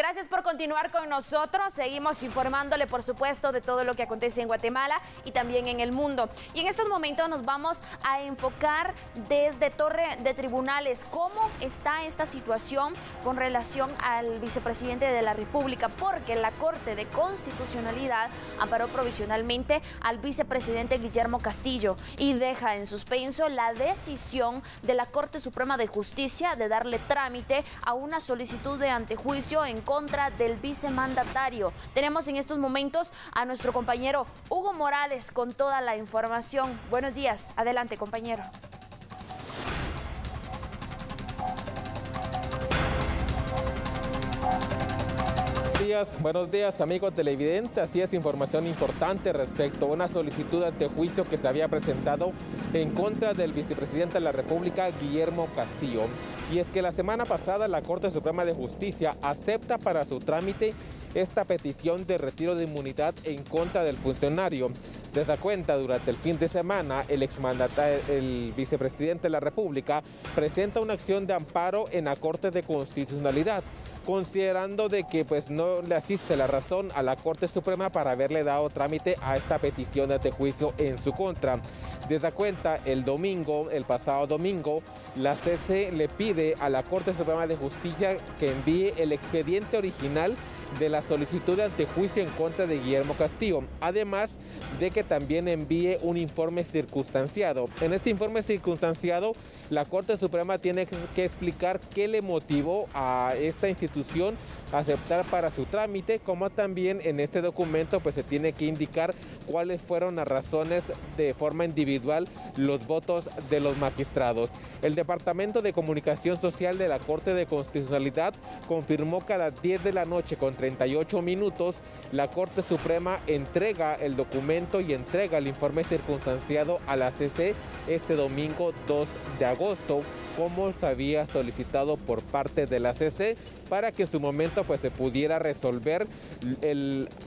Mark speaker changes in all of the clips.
Speaker 1: Gracias por continuar con nosotros. Seguimos informándole, por supuesto, de todo lo que acontece en Guatemala y también en el mundo. Y en estos momentos nos vamos a enfocar desde Torre de Tribunales cómo está esta situación con relación al vicepresidente de la República, porque la Corte de Constitucionalidad amparó provisionalmente al vicepresidente Guillermo Castillo y deja en suspenso la decisión de la Corte Suprema de Justicia de darle trámite a una solicitud de antejuicio en contra del vicemandatario. Tenemos en estos momentos a nuestro compañero Hugo Morales con toda la información. Buenos días, adelante compañero.
Speaker 2: Buenos días amigos televidentes. Así es información importante respecto a una solicitud ante juicio que se había presentado en contra del vicepresidente de la República, Guillermo Castillo. Y es que la semana pasada la Corte Suprema de Justicia acepta para su trámite esta petición de retiro de inmunidad en contra del funcionario. Desde cuenta, durante el fin de semana, el exmandatario, el vicepresidente de la República, presenta una acción de amparo en la Corte de Constitucionalidad considerando de que pues no le asiste la razón a la Corte Suprema para haberle dado trámite a esta petición de juicio en su contra. Desde cuenta, el domingo, el pasado domingo, la CC le pide a la Corte Suprema de Justicia que envíe el expediente original de la solicitud de antejuicio en contra de Guillermo Castillo, además de que también envíe un informe circunstanciado. En este informe circunstanciado, la Corte Suprema tiene que explicar qué le motivó a esta institución a aceptar para su trámite, como también en este documento pues se tiene que indicar cuáles fueron las razones de forma individual los votos de los magistrados. El Departamento de Comunicación Social de la Corte de Constitucionalidad confirmó que a las 10 de la noche con 38 minutos la Corte Suprema entrega el documento y entrega el informe circunstanciado a la CC este domingo 2 de agosto como se había solicitado por parte de la CC para que en su momento pues se pudiera resolver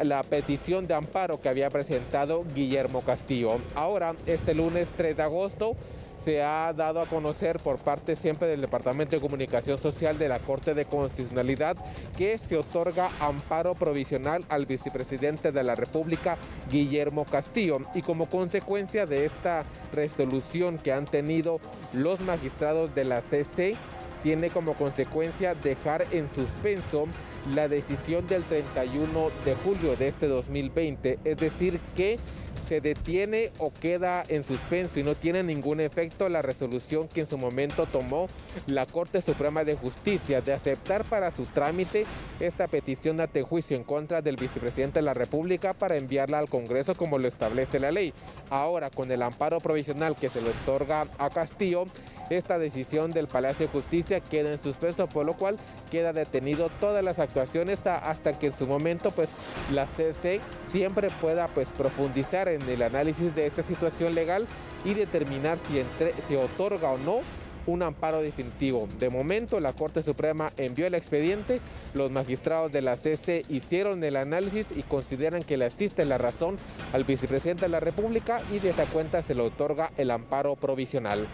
Speaker 2: la petición de amparo que había presentado Guillermo Castillo. Ahora, este lunes 3 de agosto, se ha dado a conocer por parte siempre del Departamento de Comunicación Social de la Corte de Constitucionalidad que se otorga amparo provisional al vicepresidente de la República, Guillermo Castillo. Y como consecuencia de esta resolución que han tenido los magistrados de la CC, tiene como consecuencia dejar en suspenso la decisión del 31 de julio de este 2020, es decir que se detiene o queda en suspenso y no tiene ningún efecto la resolución que en su momento tomó la Corte Suprema de Justicia de aceptar para su trámite esta petición de juicio en contra del vicepresidente de la República para enviarla al Congreso como lo establece la ley. Ahora, con el amparo provisional que se le otorga a Castillo, esta decisión del Palacio de Justicia queda en suspenso, por lo cual queda detenido todas las actuaciones hasta que en su momento pues la CC siempre pueda pues profundizar en el análisis de esta situación legal y determinar si se otorga o no un amparo definitivo. De momento, la Corte Suprema envió el expediente, los magistrados de la CC hicieron el análisis y consideran que le asiste la razón al vicepresidente de la República y de esta cuenta se le otorga el amparo provisional.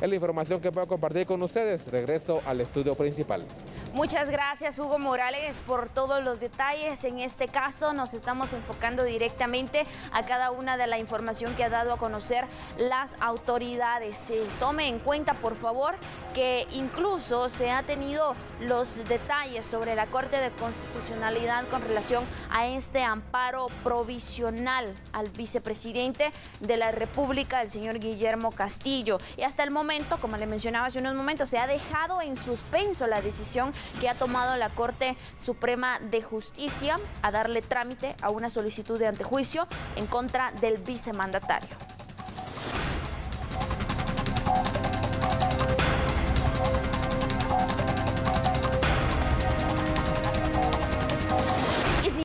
Speaker 2: Es la información que puedo compartir con ustedes. Regreso al estudio principal.
Speaker 1: Muchas gracias Hugo Morales por todos los detalles. En este caso nos estamos enfocando directamente a cada una de la información que ha dado a conocer las autoridades. tome en cuenta por favor que incluso se ha tenido los detalles sobre la Corte de Constitucionalidad con relación a este amparo provisional al vicepresidente de la República, el señor Guillermo Castillo. Y hasta el momento, como le mencionaba hace unos momentos, se ha dejado en suspenso la decisión que ha tomado la Corte Suprema de Justicia a darle trámite a una solicitud de antejuicio en contra del vicemandatario.